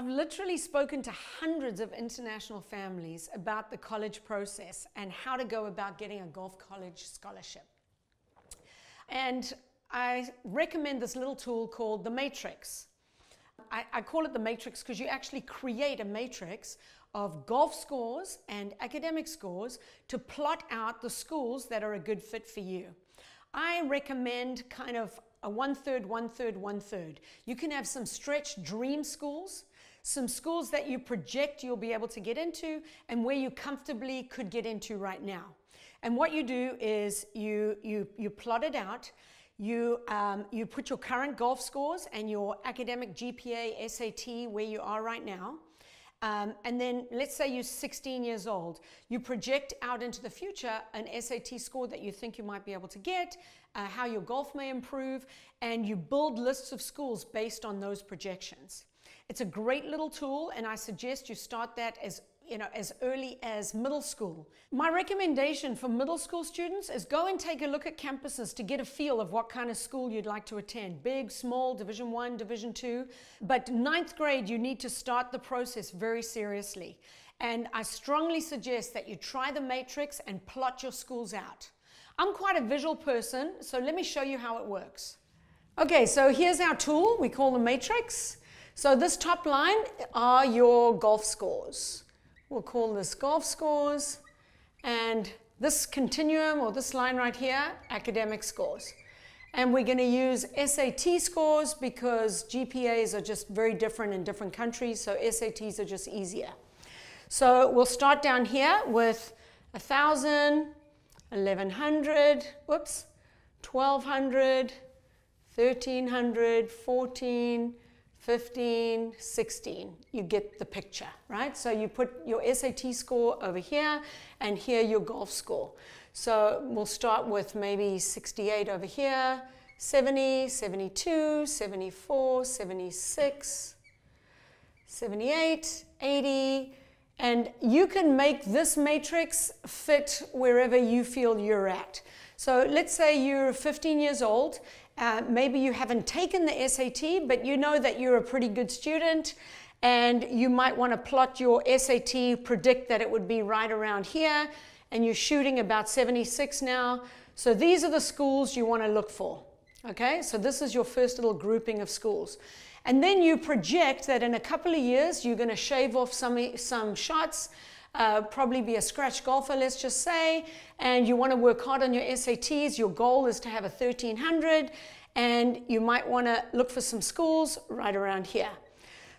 I've literally spoken to hundreds of international families about the college process and how to go about getting a golf college scholarship. And I recommend this little tool called the Matrix. I, I call it the Matrix because you actually create a matrix of golf scores and academic scores to plot out the schools that are a good fit for you. I recommend kind of a one third, one third, one third. You can have some stretched dream schools, some schools that you project you'll be able to get into, and where you comfortably could get into right now. And what you do is you, you, you plot it out. You, um, you put your current golf scores and your academic GPA, SAT, where you are right now. Um, and then let's say you're 16 years old. You project out into the future an SAT score that you think you might be able to get, uh, how your golf may improve, and you build lists of schools based on those projections. It's a great little tool, and I suggest you start that as you know, as early as middle school. My recommendation for middle school students is go and take a look at campuses to get a feel of what kind of school you'd like to attend. Big, small, division one, division two. But ninth grade, you need to start the process very seriously. And I strongly suggest that you try the matrix and plot your schools out. I'm quite a visual person, so let me show you how it works. Okay, so here's our tool. We call the matrix. So this top line are your golf scores. We'll call this golf scores. And this continuum, or this line right here, academic scores. And we're going to use SAT scores because GPAs are just very different in different countries, so SATs are just easier. So we'll start down here with 1,000, 1,100, whoops, 1,200, 1,300, 14, 15, 16. You get the picture, right? So you put your SAT score over here and here your golf score. So we'll start with maybe 68 over here, 70, 72, 74, 76, 78, 80, and you can make this matrix fit wherever you feel you're at. So let's say you're 15 years old uh, maybe you haven't taken the SAT, but you know that you're a pretty good student and you might want to plot your SAT, predict that it would be right around here, and you're shooting about 76 now. So these are the schools you want to look for. Okay, so this is your first little grouping of schools. And then you project that in a couple of years, you're going to shave off some, some shots, uh, probably be a scratch golfer, let's just say, and you want to work hard on your SATs. Your goal is to have a 1300, and you might want to look for some schools right around here.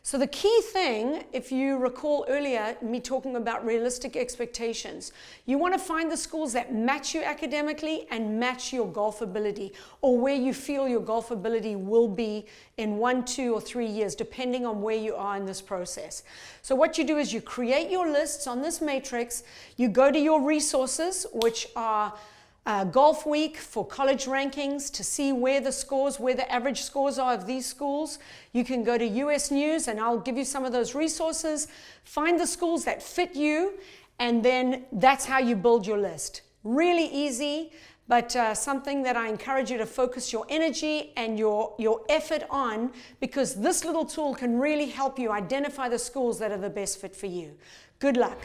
So the key thing, if you recall earlier me talking about realistic expectations, you want to find the schools that match you academically and match your golf ability or where you feel your golf ability will be in one, two, or three years, depending on where you are in this process. So what you do is you create your lists on this matrix, you go to your resources, which are uh, Golfweek for college rankings to see where the scores, where the average scores are of these schools. You can go to US News and I'll give you some of those resources. Find the schools that fit you and then that's how you build your list. Really easy, but uh, something that I encourage you to focus your energy and your, your effort on because this little tool can really help you identify the schools that are the best fit for you. Good luck.